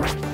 Bye.